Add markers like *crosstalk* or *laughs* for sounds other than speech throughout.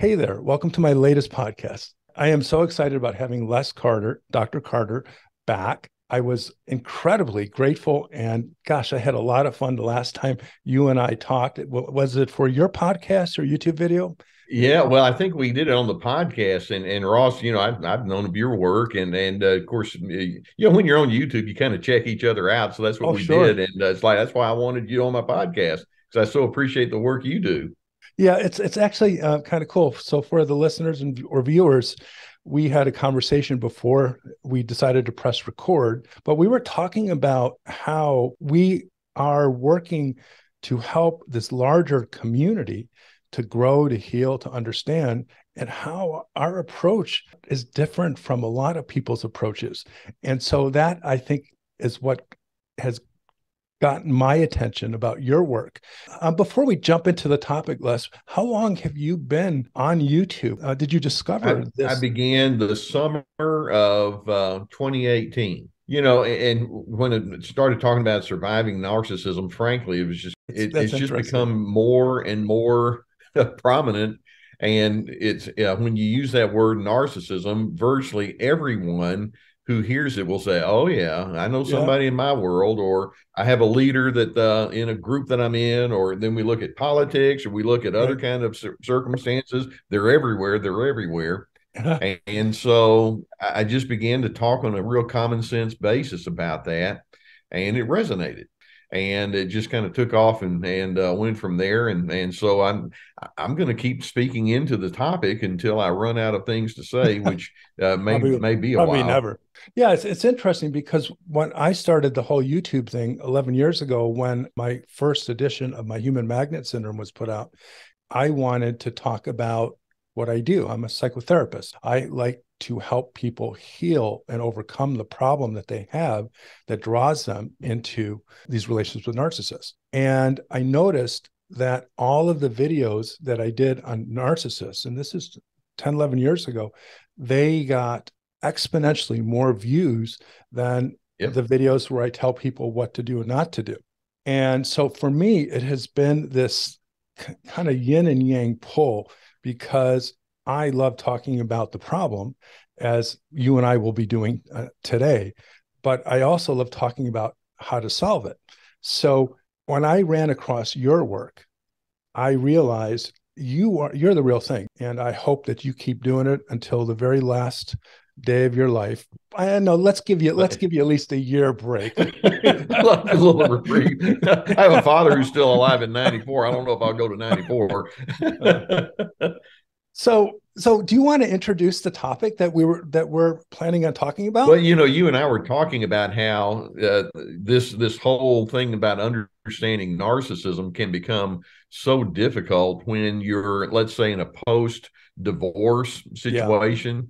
Hey there, welcome to my latest podcast. I am so excited about having Les Carter, Dr. Carter, back. I was incredibly grateful. And gosh, I had a lot of fun the last time you and I talked. Was it for your podcast or YouTube video? Yeah, well, I think we did it on the podcast, and and Ross, you know, I've, I've known of your work, and and uh, of course, you know, when you're on YouTube, you kind of check each other out, so that's what oh, we sure. did, and uh, it's like that's why I wanted you on my podcast because I so appreciate the work you do. Yeah, it's it's actually uh, kind of cool. So for the listeners and or viewers, we had a conversation before we decided to press record, but we were talking about how we are working to help this larger community to grow, to heal, to understand, and how our approach is different from a lot of people's approaches. And so that I think is what has gotten my attention about your work. Uh, before we jump into the topic, Les, how long have you been on YouTube? Uh, did you discover I, this? I began the summer of uh, 2018. You know, and when it started talking about surviving narcissism, frankly, it was just it, it's just become more and more *laughs* prominent. And it's when you use that word narcissism, virtually everyone who hears it will say, "Oh yeah, I know somebody yeah. in my world," or "I have a leader that uh, in a group that I'm in," or then we look at politics, or we look at other kind of circumstances. They're everywhere. They're everywhere. and, *laughs* and so I just began to talk on a real common sense basis about that, and it resonated and it just kind of took off and and uh, went from there and and so i'm i'm going to keep speaking into the topic until i run out of things to say *laughs* which uh, may probably, may be a probably while never yeah it's, it's interesting because when i started the whole youtube thing 11 years ago when my first edition of my human magnet syndrome was put out i wanted to talk about what i do i'm a psychotherapist i like to help people heal and overcome the problem that they have that draws them into these relationships with narcissists. And I noticed that all of the videos that I did on narcissists, and this is 10, 11 years ago, they got exponentially more views than yep. the videos where I tell people what to do and not to do. And so for me, it has been this kind of yin and yang pull because I love talking about the problem, as you and I will be doing uh, today, but I also love talking about how to solve it. So when I ran across your work, I realized you are you're the real thing, and I hope that you keep doing it until the very last day of your life. I know. Let's give you let's give you at least a year break. *laughs* I love a little reprieve. I have a father who's still alive in '94. I don't know if I'll go to '94. *laughs* So, so do you want to introduce the topic that we were that we're planning on talking about? Well, you know, you and I were talking about how uh, this this whole thing about understanding narcissism can become so difficult when you're, let's say, in a post divorce situation, yeah.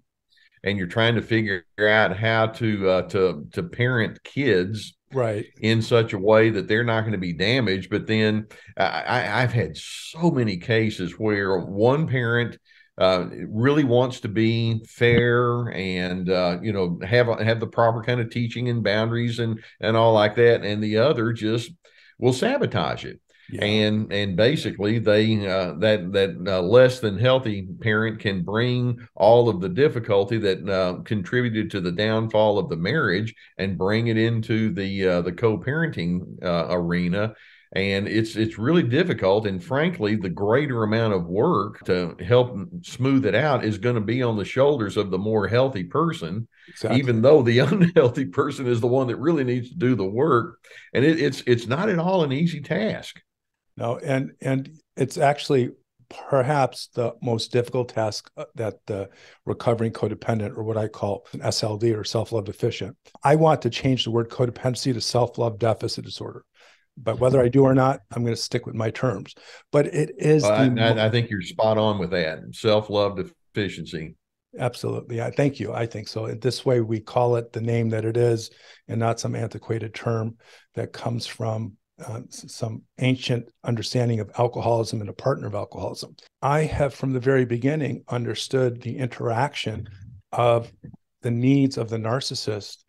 And you're trying to figure out how to uh, to to parent kids right in such a way that they're not going to be damaged but then I, i've had so many cases where one parent uh, really wants to be fair and uh, you know have have the proper kind of teaching and boundaries and and all like that, and the other just will sabotage it. Yeah. and and basically they uh, that that uh, less than healthy parent can bring all of the difficulty that uh, contributed to the downfall of the marriage and bring it into the uh, the co-parenting uh, arena and it's it's really difficult and frankly the greater amount of work to help smooth it out is going to be on the shoulders of the more healthy person exactly. even though the *laughs* unhealthy person is the one that really needs to do the work and it, it's it's not at all an easy task no and and it's actually perhaps the most difficult task uh, that the recovering codependent or what i call an sld or self-love deficient i want to change the word codependency to self-love deficit disorder but whether I do or not, I'm going to stick with my terms. But it is. Well, I, I, think you're spot on with that self love deficiency. Absolutely. I thank you. I think so. This way, we call it the name that it is and not some antiquated term that comes from uh, some ancient understanding of alcoholism and a partner of alcoholism. I have, from the very beginning, understood the interaction of the needs of the narcissist,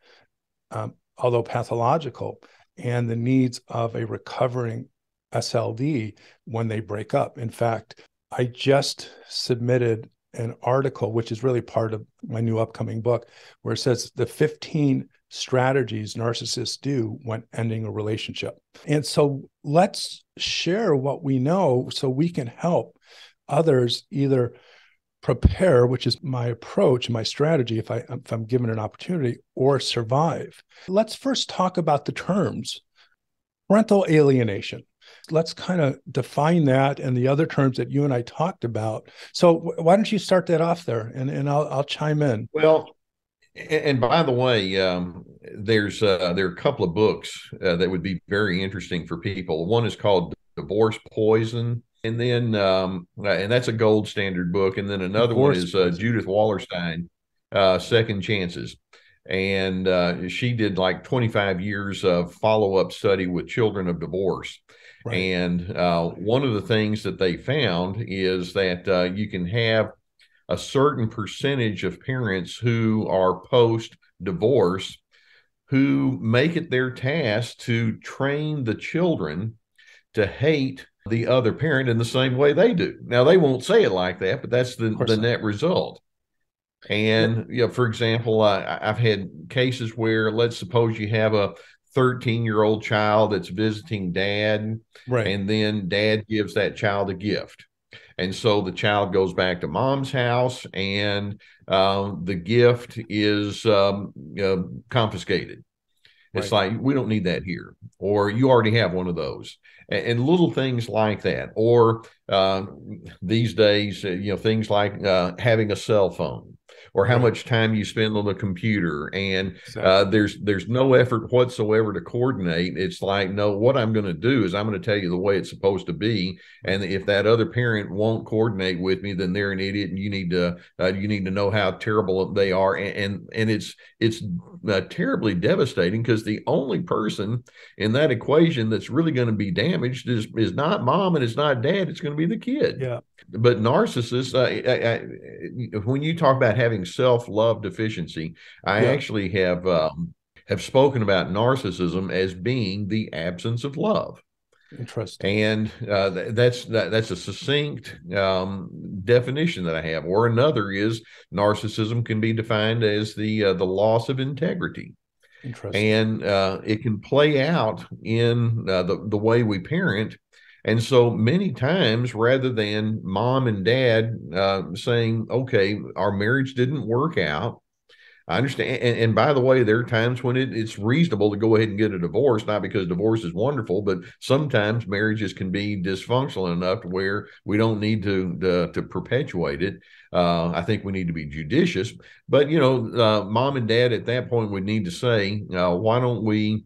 um, although pathological, and the needs of a recovering SLD when they break up. In fact, I just submitted an article, which is really part of my new upcoming book, where it says the 15 strategies narcissists do when ending a relationship. And so let's share what we know so we can help others either prepare, which is my approach, my strategy, if I if I'm given an opportunity, or survive. Let's first talk about the terms. Parental alienation. Let's kind of define that and the other terms that you and I talked about. So why don't you start that off there, and and I'll I'll chime in. Well, and by the way, um, there's uh, there are a couple of books uh, that would be very interesting for people. One is called Divorce Poison, and then um, uh, and that's a gold standard book. And then another one is uh, Judith Wallerstein, uh, Second Chances, and uh, she did like 25 years of follow up study with children of divorce. Right. And one of the things that they found is that you can have a certain percentage of parents who are post divorce who make it their task to train the children to hate the other parent in the same way they do. Now they won't say it like that, but that's the, the net result. And you know, for example, uh, I've had cases where let's suppose you have a 13 year old child that's visiting dad, right. and then dad gives that child a gift. And so the child goes back to mom's house, and uh, the gift is um, uh, confiscated. It's right. like we don't need that here, or you already have one of those, and, and little things like that. Or uh, these days, uh, you know, things like uh, having a cell phone or how much time you spend on the computer. And uh, there's there's no effort whatsoever to coordinate. It's like no what i'm going to do is i'm going to tell you the way it's supposed to be. And if that other parent won't coordinate with me then they're an idiot and you need to uh, you need to know how terrible they are. And and, and it's it's uh, terribly devastating because the only person in that equation that's really going to be damaged is is not mom and it's not dad it's going to be the kid. Yeah but narcissists uh, I, I, when you talk about having self-love deficiency i yeah. actually have um, have spoken about narcissism as being the absence of love Interesting. And uh, that's that, that's a succinct um, definition that I have. Or another is narcissism can be defined as the uh, the loss of integrity. Interesting. And uh, it can play out in uh, the the way we parent. And so many times, rather than mom and dad uh, saying, "Okay, our marriage didn't work out," I understand. And, and, by the way, there are times when it, it's reasonable to go ahead and get a divorce, not because divorce is wonderful, but sometimes marriages can be dysfunctional enough to where we don't need to to, to perpetuate it. Uh, I think we need to be judicious. But you know, uh, mom and dad at that point would need to say, uh, why don't we?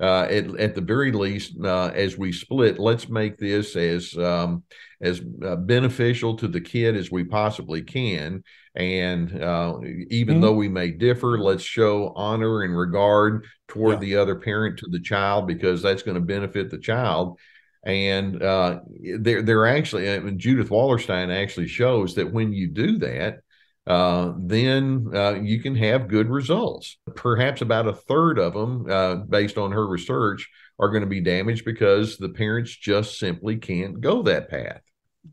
Uh, at, at the very least, uh, as we split, let's make this as um, as uh, beneficial to the kid as we possibly can. And uh, even mm-hmm. though we may differ, let's show honor and regard toward yeah. the other parent to the child because that's going to benefit the child. And uh, they're, they're actually, I mean, Judith Wallerstein actually shows that when you do that, uh, then uh, you can have good results. Perhaps about a third of them, uh, based on her research, are going to be damaged because the parents just simply can't go that path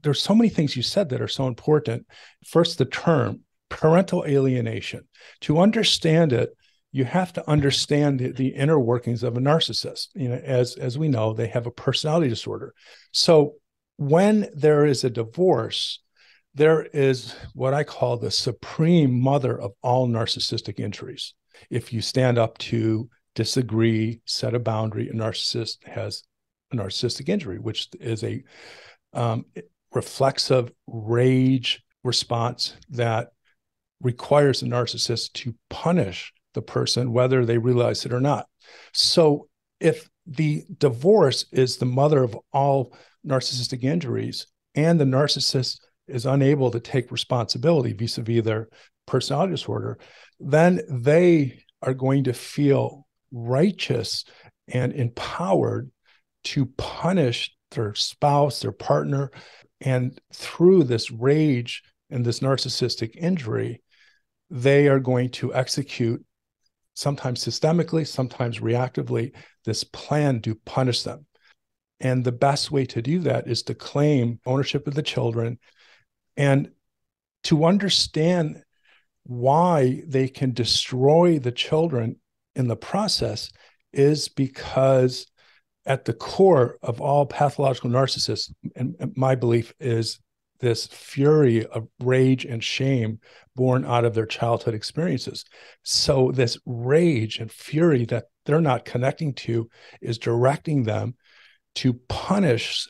there's so many things you said that are so important. First, the term parental alienation. To understand it, you have to understand the, the, inner workings of a narcissist. You know, as as we know, they have a personality disorder. So when there is a divorce, there is what I call the supreme mother of all narcissistic injuries. If you stand up to disagree, set a boundary, a narcissist has a narcissistic injury, which is a um, reflexive rage response that requires the narcissist to punish the person, whether they realize it or not. So, if the divorce is the mother of all narcissistic injuries, and the narcissist is unable to take responsibility vis a vis their personality disorder, then they are going to feel righteous and empowered to punish their spouse, their partner, and through this rage and this narcissistic injury, they are going to execute sometimes systemically, sometimes reactively, this plan to punish them. And the best way to do that is to claim ownership of the children and to understand why they can destroy the children in the process is because at the core of all pathological narcissists, and my belief is this fury of rage and shame born out of their childhood experiences. So, this rage and fury that they're not connecting to is directing them to punish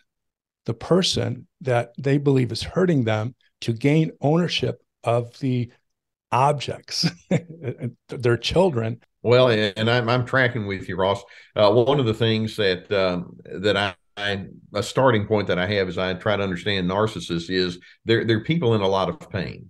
the person that they believe is hurting them to gain ownership of the objects, *laughs* their children. Well, and I'm, I'm tracking with you, Ross. Uh, one of the things that um, that I I, a starting point that I have as I try to understand narcissists is they're they're people in a lot of pain.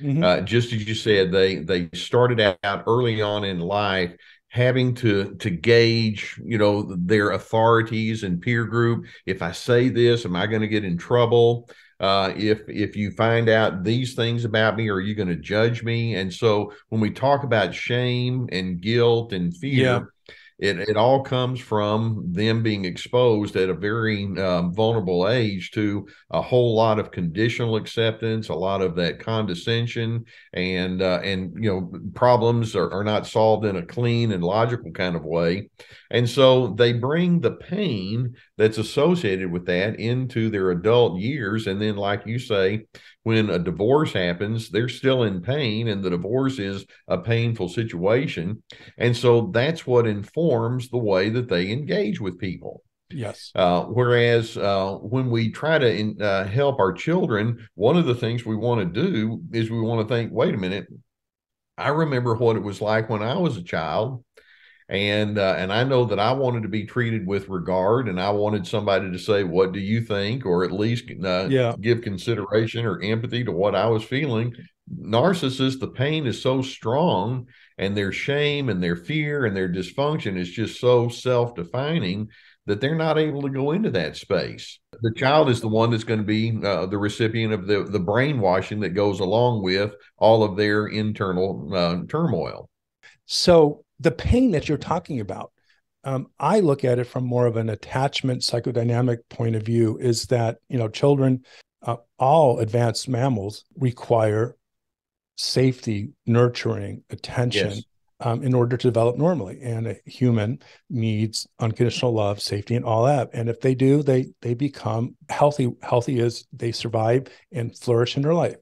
Mm-hmm. Uh, just as you said, they they started out early on in life having to to gauge, you know, their authorities and peer group. If I say this, am I going to get in trouble? Uh, if if you find out these things about me, are you going to judge me? And so when we talk about shame and guilt and fear, yeah it, it all comes from them being exposed at a very um, vulnerable age to a whole lot of conditional acceptance, a lot of that condescension, and uh, and you know problems are, are not solved in a clean and logical kind of way, and so they bring the pain that's associated with that into their adult years, and then like you say, when a divorce happens, they're still in pain, and the divorce is a painful situation. And so that's what informs the way that they engage with people. Yes. Uh, whereas uh, when we try to in, uh, help our children, one of the things we want to do is we want to think, wait a minute, I remember what it was like when I was a child and uh, and I know that I wanted to be treated with regard, and I wanted somebody to say, "What do you think?" or at least uh, yeah. give consideration or empathy to what I was feeling. Narcissists, the pain is so strong, and their shame and their fear and their dysfunction is just so self-defining that they're not able to go into that space. The child is the one that's going to be uh, the recipient of the the brainwashing that goes along with all of their internal uh, turmoil. So the pain that you're talking about, um, I look at it from more of an attachment psychodynamic point of view. Is that you know children, uh, all advanced mammals require safety, nurturing, attention. Yes. Um, in order to develop normally. And a human needs unconditional love, safety, and all that. And if they do, they they become healthy. Healthy is they survive and flourish in their life.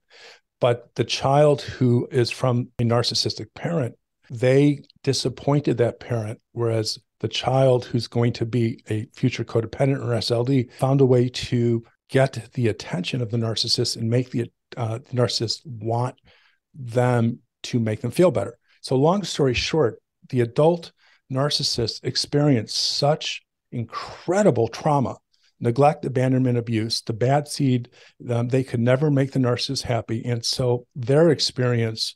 But the child who is from a narcissistic parent they disappointed that parent, whereas the child who's going to be a future codependent or SLD found a way to get the attention of the narcissist and make the, uh, the narcissist want them to make them feel better. So, long story short, the adult narcissist experienced such incredible trauma neglect, abandonment, abuse, the bad seed, um, they could never make the narcissist happy. And so their experience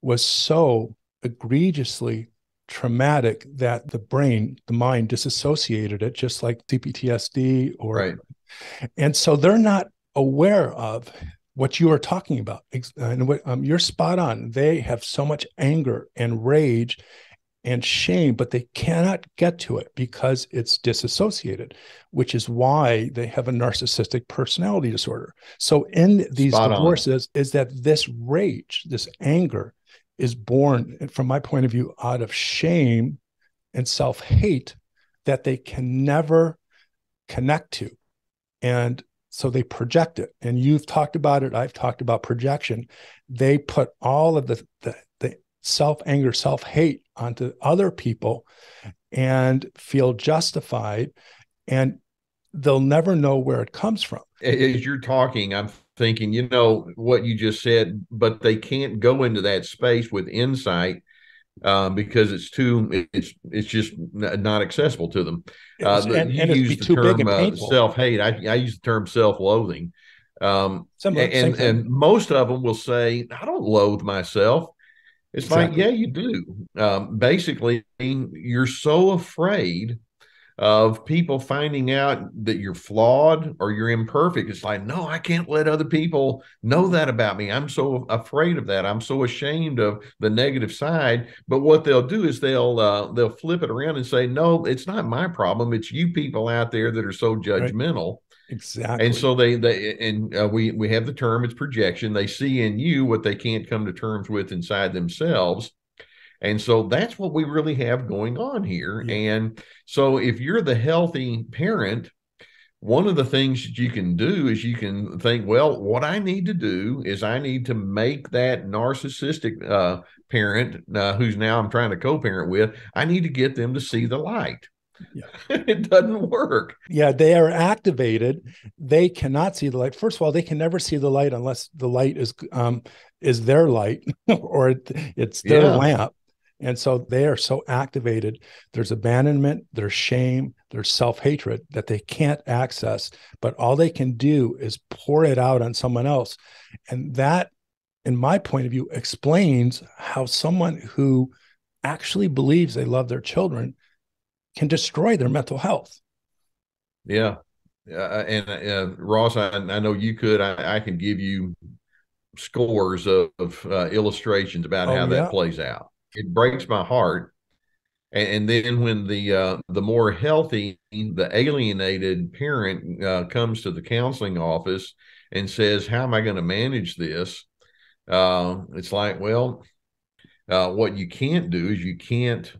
was so egregiously traumatic that the brain, the mind disassociated it, just like CPTSD or. Right. And so they're not aware of what you are talking about. And what, um, you're spot on. They have so much anger and rage and shame, but they cannot get to it because it's disassociated, which is why they have a narcissistic personality disorder. So in these Spot divorces, on. is that this rage, this anger, is born, from my point of view, out of shame and self hate that they can never connect to. And so they project it. And you've talked about it. I've talked about projection. They put all of the, the, the self anger, self hate onto other people and feel justified. And they'll never know where it comes from. As you're talking, I'm thinking, you know, what you just said, but they can't go into that space with insight uh, because it's too it's it's just not accessible to them. Uh, and, you and use the term uh, self hate. I, I use the term self loathing. Um, and and, and most of them will say, "I don't loathe myself." It's exactly. like, yeah, you do. Um, basically, you're so afraid of people finding out that you're flawed or you're imperfect. It's like, no, I can't let other people know that about me. I'm so afraid of that. I'm so ashamed of the negative side. But what they'll do is they'll uh, they'll flip it around and say, no, it's not my problem. It's you people out there that are so judgmental. Right. Exactly. And so they they and uh, we we have the term it's projection. They see in you what they can't come to terms with inside themselves. And so that's what we really have going on here. Yeah. And so if you're the healthy parent, one of the things that you can do is you can think, well, what I need to do is I need to make that narcissistic uh, parent uh, who's now I'm trying to co parent with, I need to get them to see the light. Yeah. *laughs* it doesn't work. Yeah, they are activated. They cannot see the light. First of all, they can never see the light unless the light is um is their light *laughs* or it's their yeah. lamp. And so they are so activated. There's abandonment, there's shame, there's self hatred that they can't access. But all they can do is pour it out on someone else. And that, in my point of view, explains how someone who actually believes they love their children can destroy their mental health. Yeah. Uh, and uh, Ross, I, I, know you could. I, I, can give you scores of, of uh, illustrations about oh, how that plays out. It breaks my heart. And, and then when the uh, the more healthy, the alienated parent uh, comes to the counseling office and says, "How am I going to manage this?" Uh, it's like, well, what you can't do is you can't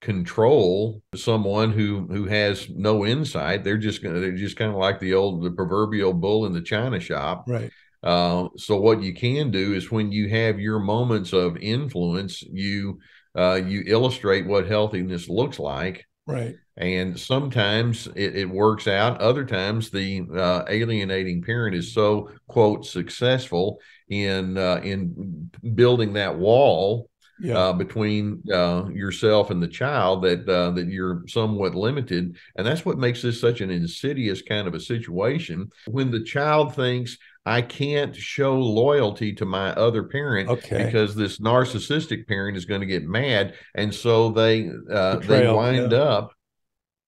control someone who who has no insight they're just gonna they're just kind of like the old the proverbial bull in the china shop right uh, so what you can do is when you have your moments of influence you uh, you illustrate what healthiness looks like. Right. And sometimes it, it works out. Other times the uh, alienating parent is so quote successful in uh, in building that wall yeah. uh, between uh, yourself and the child that uh, that you're somewhat limited, and that's what makes this such an insidious kind of a situation. When the child thinks I can't show loyalty to my other parent okay. because this narcissistic parent is going to get mad, and so they uh, they wind yeah. up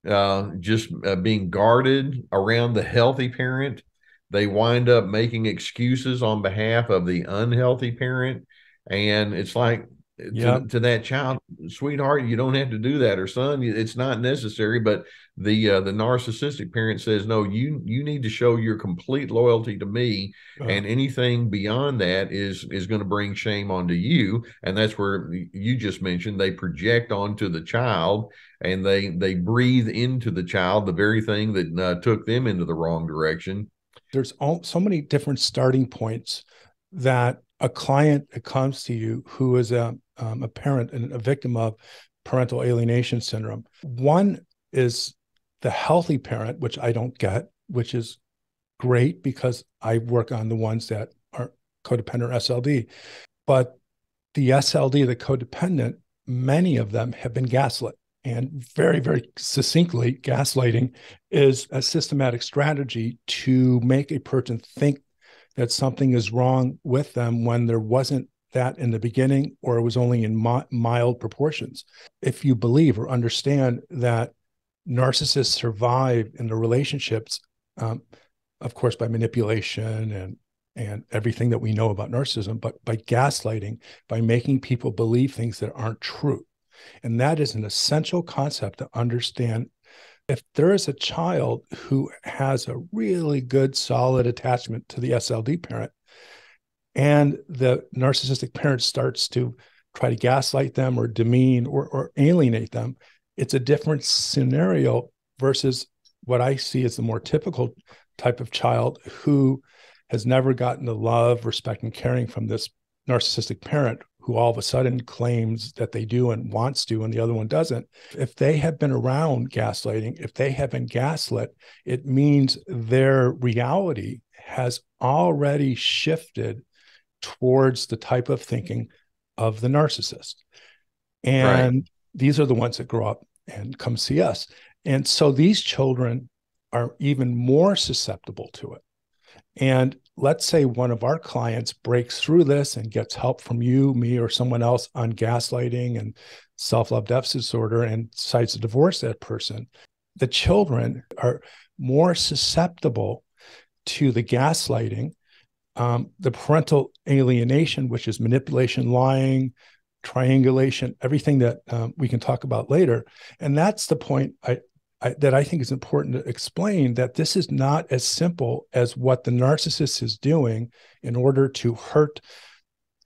uh, just uh, being guarded around the healthy parent. They wind up making excuses on behalf of the unhealthy parent, and it's like to, to, that child sweetheart you don't have to do that or son it's not necessary but the uh, the narcissistic parent says no you you need to show your complete loyalty to me uh-huh. and anything beyond that is is going to bring shame onto you and that's where you just mentioned they project onto the child and they they breathe into the child the very thing that uh, took them into the wrong direction there's all, so many different starting points that a client comes to you who is a, um, a parent and a victim of parental alienation syndrome. One is the healthy parent, which I don't get, which is great because I work on the ones that are codependent SLD. But the SLD, the codependent, many of them have been gaslit. And very, very succinctly, gaslighting is a systematic strategy to make a person think that something is wrong with them when there wasn't that in the beginning or it was only in mi- mild proportions. If you believe or understand that narcissists survive in the relationships, um, of course, by manipulation and and everything that we know about narcissism, but by gaslighting, by making people believe things that aren't true. And that is an essential concept to understand if there is a child who has a really good, solid attachment to the SLD parent, and the narcissistic parent starts to try to gaslight them or demean or, or alienate them, it's a different scenario versus what I see as the more typical type of child who has never gotten the love, respect, and caring from this narcissistic parent who all of a sudden claims that they do and wants to, and the other one doesn't. If they have been around gaslighting, if they have been gaslit, it means their reality has already shifted towards the type of thinking of the narcissist. And right. these are the ones that grow up and come see us. And so these children are even more susceptible to it. And let's say one of our clients breaks through this and gets help from you, me, or someone else on gaslighting and self love deficit disorder and decides to divorce that person. the children are more susceptible to the gaslighting, um, the parental alienation, which is manipulation, lying, triangulation, everything that um, we can talk about later. And that's the point I, I, that I think is important to explain that this is not as simple as what the narcissist is doing in order to hurt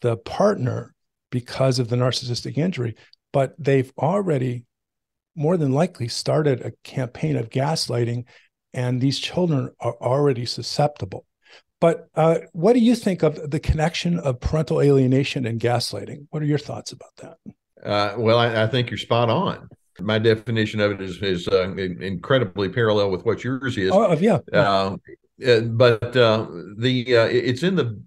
the partner because of the narcissistic injury, but they've already more than likely started a campaign of gaslighting, and these children are already susceptible. But uh, what do you think of the connection of parental alienation and gaslighting? What are your thoughts about that? Uh, well, I, I, think you're spot on. My definition of it is, is uh, incredibly parallel with what yours is. Oh, yeah. Uh, uh, but uh, the it's in the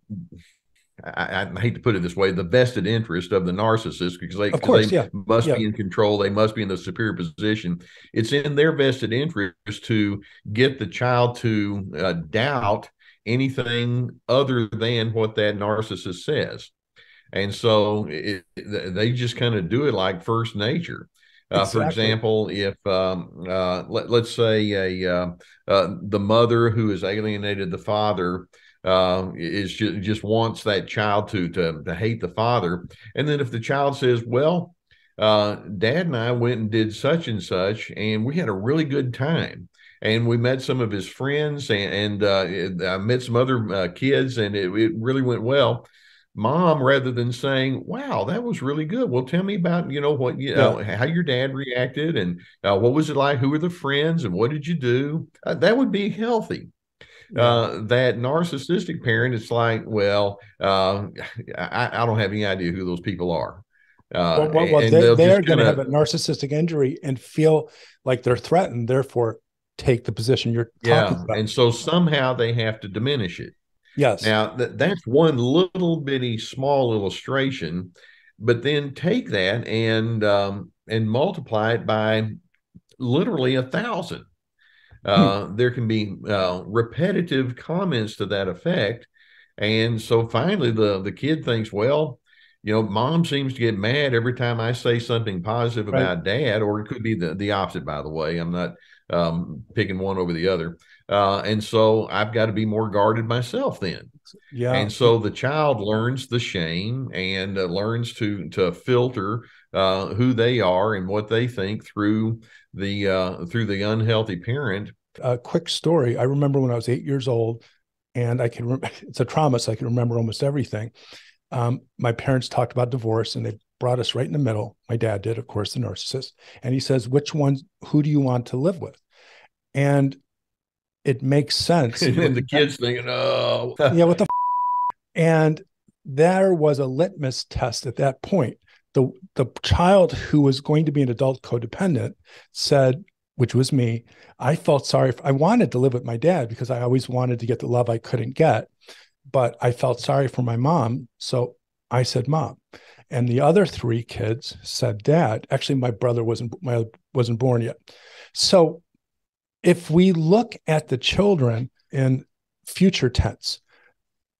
I, I, hate to put it this way, the vested interest of the narcissist because they, of course, they yeah. must yeah. be in control. They must be in the superior position. It's in their vested interest to get the child to uh, doubt anything other than what that narcissist says. And so it, they just kind of do it like first nature. Uh, exactly. For example, if um, uh, let, us say a uh, uh, the mother who has alienated the father uh, is just, just wants that child to, to to hate the father, and then if the child says, "Well, uh, Dad and I went and did such and such, and we had a really good time." And we met some of his friends, and, and uh, I met some other uh, kids, and it, it really went well mom rather than saying wow that was really good well tell me about you know what you know yeah. how your dad reacted and uh, what was it like who were the friends and what did you do uh, that would be healthy yeah. uh, that narcissistic parent, it's like, well, uh, I, I, don't have any idea who those people are. Uh, well, well, well they, they're going to have a narcissistic injury and feel like they're threatened. Therefore, take the position you're yeah. About. And so somehow they have to diminish it. Yes. Now th- that's one little bitty small illustration, but then take that and um, and multiply it by literally a thousand. Hmm. Uh, there can be uh, repetitive comments to that effect. And so finally, the, the kid thinks, well, you know, mom seems to get mad every time I say something positive right. about dad, or it could be the, the opposite, by the way. I'm not um, picking one over the other. Uh, and so I've got to be more guarded myself then. Yeah. And so the child learns the shame and uh, learns to to filter uh, who they are and what they think through the uh, through the unhealthy parent. A quick story. I remember when I was eight years old, and I can. Re- *laughs* it's a trauma, so I can remember almost everything. Um, my parents talked about divorce, and they brought us right in the middle. My dad did, of course, the narcissist, and he says, "Which one? Who do you want to live with?" And it makes sense. *laughs* and the kids thinking, "Oh, *laughs* yeah, what the." F-? And there was a litmus test at that point the the child who was going to be an adult codependent said which was me i felt sorry i wanted to live with my dad because i always wanted to get the love i couldn't get but i felt sorry for my mom so i said mom and the other three kids said dad actually my brother wasn't my, wasn't born yet so if we look at the children in future tense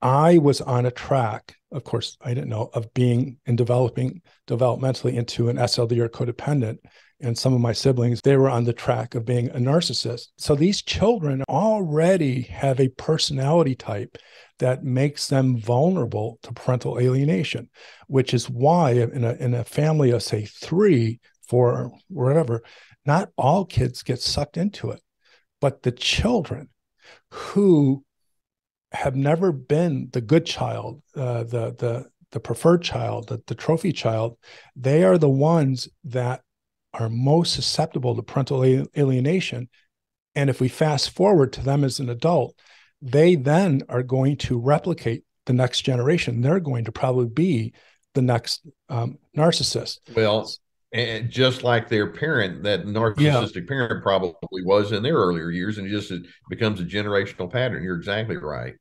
i was on a track of course, I didn't know of being and developing developmentally into an SLD or codependent. And some of my siblings, they were on the track of being a narcissist. So these children already have a personality type that makes them vulnerable to parental alienation, which is why in a, in a family of, say, three, four, whatever, not all kids get sucked into it. But the children who have never been the good child, uh, the the the preferred child, the, the trophy child, they are the ones that are most susceptible to parental alienation. And if we fast forward to them as an adult, they then are going to replicate the next generation. They're going to probably be the next um, narcissist. Well, and just like their parent, that narcissistic yeah. parent probably was in their earlier years, and it just becomes a generational pattern. You're exactly right.